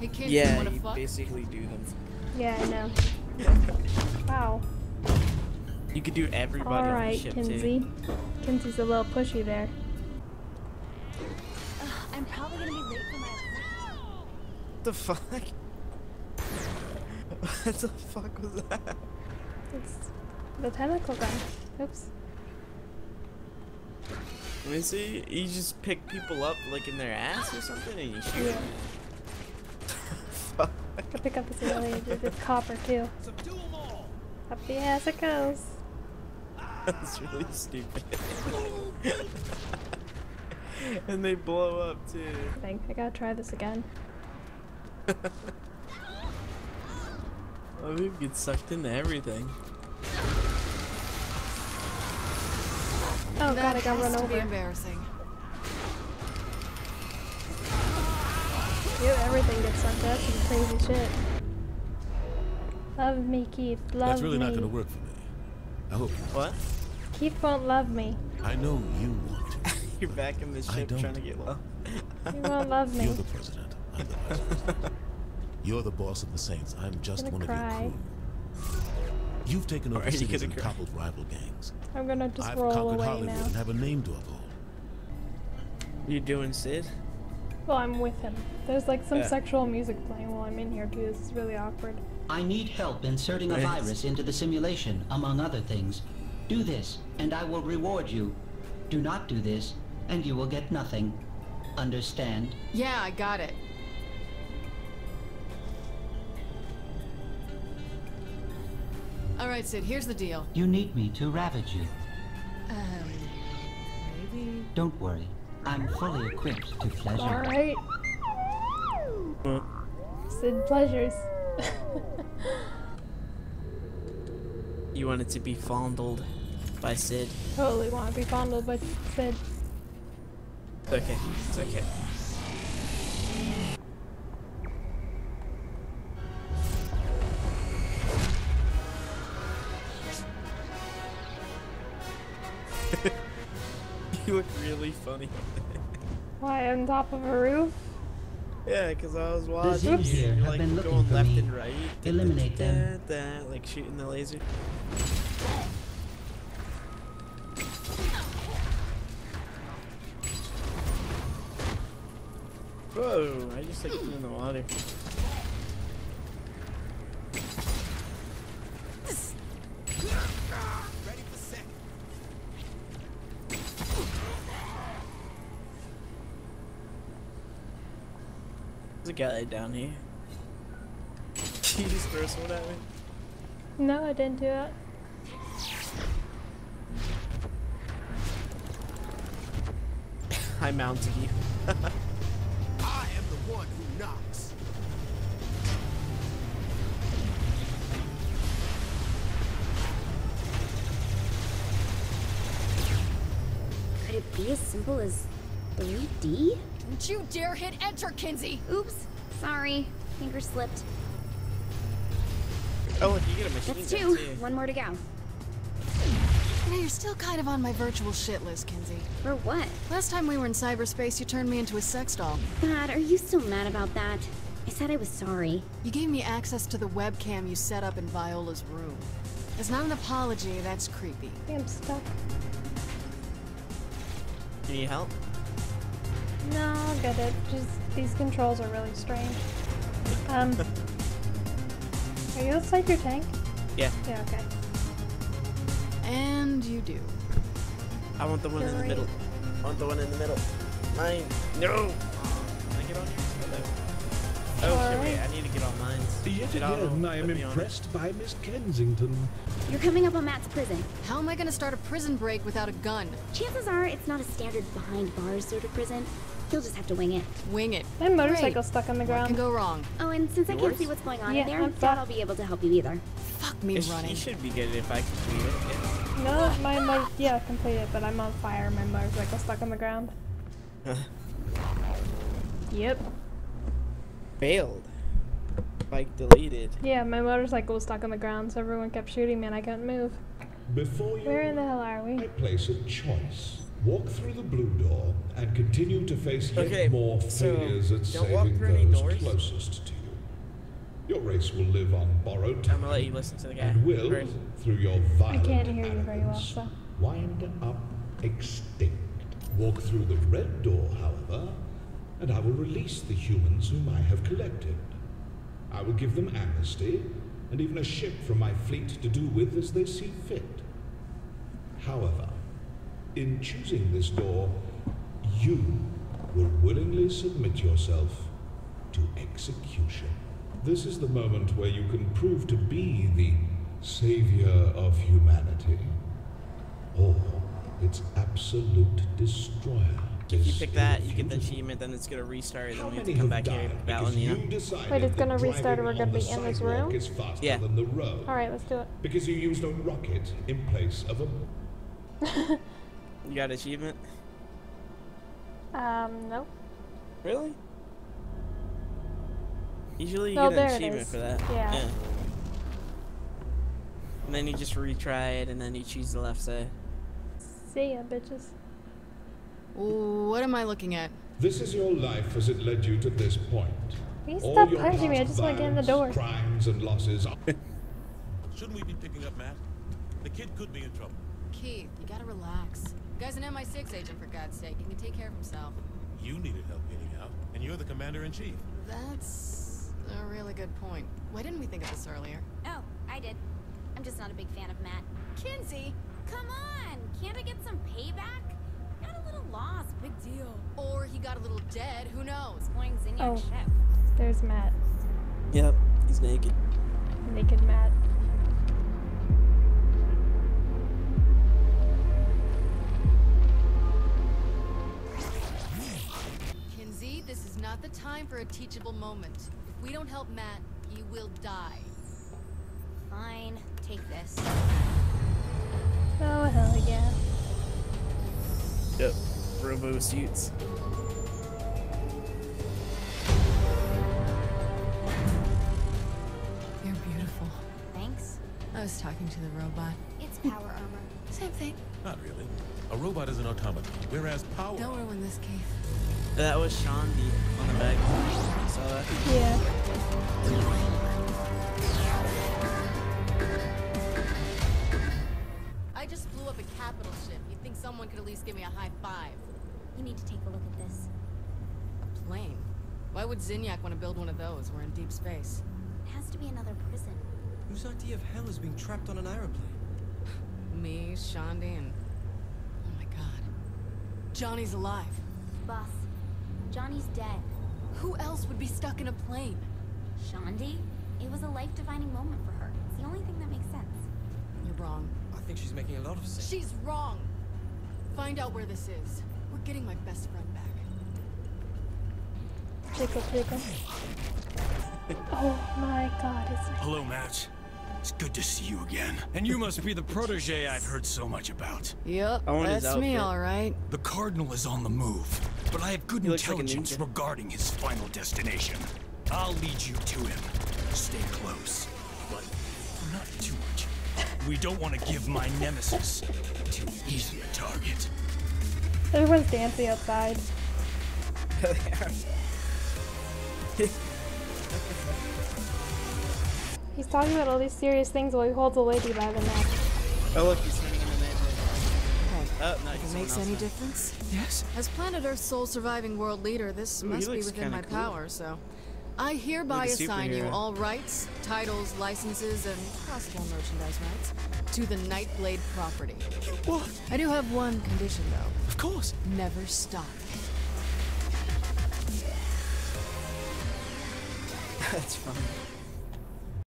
Hey kids, Yeah, you you fuck? basically do them. Yeah, I know. Wow. You could do everybody on the Alright, ship Kinzie. too. Kinzie's a little pushy there. I'm probably gonna be late for my What the fuck? what the fuck was that? It's the tentacle gun. Oops. Let me see. You just pick people up like in their ass or something and you shoot Yeah. them. Fuck. I pick up this alien. It's copper too. Up the ass it goes. That's really stupid. and they blow up too. I think I gotta try this again. Oh, we get sucked into everything. Oh that god, I got has run to be embarrassing. Dude, everything gets sucked up. Some crazy shit. Love me, Keith. Love me. That's really me. not going to work for me. I hope What? Keith won't love me. I know you want to. You're back in the I ship don't. trying to get low. He won't love me. You're the president. I'm the vice president. You're the boss of the Saints. I'm just Gonna one of your crew. You've taken over Are you cities and toppled rival gangs. I'm gonna just I've roll conquered away Hollywood now. and have a name to uphold. You doing Sid? Well, I'm with him. There's like some Yeah. sexual music playing while I'm in here too. This is really awkward. I need help inserting a virus into the simulation, among other things. Do this, and I will reward you. Do not do this, and you will get nothing. Understand? Yeah, I got it. Alright, Sid, here's the deal. You need me to ravage you. Um, maybe. Don't worry. I'm fully equipped to pleasure. Alright. Sid pleasures. You wanted to be fondled by Sid. totally want to be fondled by Sid. It's okay. It's okay. you look really funny. Why on top of a roof? yeah, because I was The watching Z's you, here have like been looking going for left me. and right. Eliminate them. Da, da, like shooting the laser. Whoa, I just like threw in the water. There's a guy down here. He just throw someone at me. No, I didn't do it. I mounted you. I am the one who knocks. Could it be as simple as 3D? Don't you dare hit enter, Kinzie! Oops. Sorry. Finger slipped. Oh, look, you get a machine That's gun two. too. One more to go. You know, you're still kind of on my virtual shit list, Kinzie. For what? Last time we were in cyberspace, you turned me into a sex doll. God, are you still mad about that? I said I was sorry. You gave me access to the webcam you set up in Viola's room. It's not an apology, that's creepy. I think I'm stuck. Can you help? No, I'll get it. Just these controls are really strange. Um, are you outside your tank? Yeah, Yeah, okay. And you do. I want the one in the Great. middle. I want the one in the middle. Mine. No. Can I get on yours? Oh, no. Oh shit! Wait, I need to get on mine. Yet again, I am put me on it. impressed by Miss Kensington. You're coming up on Matt's prison. How am I gonna start a prison break without a gun? Chances are it's not a standard behind bars sort of prison. You'll just have to wing it. Wing it. My motorcycle's Great. stuck on the What can ground. go wrong? Oh, and since I can't see what's going on Yeah, in there, I'm doubt stuck. I'll be able to help you either. Fuck me It running. You should be good if I complete it. No, my mo- yeah, completed, but I'm on fire. My motorcycle's stuck on the ground. Yep. Failed. Bike deleted. Yeah, my motorcycle was stuck on the ground, so everyone kept shooting me and I couldn't move. Before you, Where in the hell are we? I place a choice. Walk through the blue door and continue to face yet Okay, more so failures at don't walk saving those closest to you. Your race will live on borrowed I'm gonna let time you listen to the guy. and will, first. through your I violent can't hear you very well, so. wind up extinct. Walk through the red door, however, and I will release the humans whom I have collected. I will give them amnesty and even a ship from my fleet to do with as they see fit. However, in choosing this door, you will willingly submit yourself to execution. This is the moment where you can prove to be the savior of humanity, or its absolute destroyer. If you pick that, you get the irrefutable. achievement, then it's gonna restart, How then we have to come back here died and battle Nina. Wait, it's gonna restart and we're gonna be in this room? Is faster Yeah. than the road. Alright, let's do it. Because you used a rocket in place of a You got achievement? Um, nope. Really? Usually you Oh, get an achievement for that. Yeah. And then you just retry it, and then you choose the left side. See ya, bitches. What am I looking at? This is your life as it led you to this point. Will you stop your punching me? I just want to get in the door. Crimes and losses. are- Shouldn't we be picking up Matt? The kid could be in trouble. Keith, you gotta relax. The guy's an MI6 agent, for God's sake. He can take care of himself. You needed help getting out, and you're the commander in chief. That's a really good point. Why didn't we think of this earlier? Oh, I did. I'm just not a big fan of Matt. Kinzie! Come on! Can't I get some payback? Got a little lost, big deal. Or he got a little dead, who knows? Exploring Zinyak's Oh. ship. There's Matt. Yep, he's naked. Naked Matt. Is not the time for a teachable moment. If we don't help Matt, he will die. Fine, take this. Oh, hell yeah. Yep. Robo suits. You're beautiful. Thanks. I was talking to the robot. It's power armor. Same thing. Not really. A robot is an automaton, whereas power. Don't ruin this, Keith. That was Shaundi on the back. You saw? Yeah. I just blew up a capital ship. You'd think someone could at least give me a high five. You need to take a look at this. A plane? Why would Zinyak want to build one of those? We're in deep space. It has to be another prison. Whose idea of hell is being trapped on an aeroplane? Me, Shaundi, and... Oh my god. Johnny's alive. Boss, Johnny's dead. Who else would be stuck in a plane? Shaundi? It was a life-defining moment for her. It's the only thing that makes sense. You're wrong. I think she's making a lot of sense. She's wrong! Find out where this is. We're getting my best friend back. Jiggle, jiggle. Oh my god, it's Hello, Matt. It's good to see you again. And you must be the protege I've heard so much about. Yep, I want that's me, alright. The Cardinal is on the move, but I have good He looks like intelligence regarding his final destination. I'll lead you to him. Stay close, but not too much. We don't want to give my nemesis too easy a target. Everyone's dancing outside. He's talking about all these serious things while he holds a lady by the neck. Oh look, he's Oh, no, if it makes any now. difference? Yes. As planet Earth's sole surviving world leader, this Ooh, must be within my cool. power, so... I hereby Like assign you all rights, titles, licenses, and possible merchandise rights to the Nightblade property. What? I do have one condition, though. Of course. Never stop. That's funny.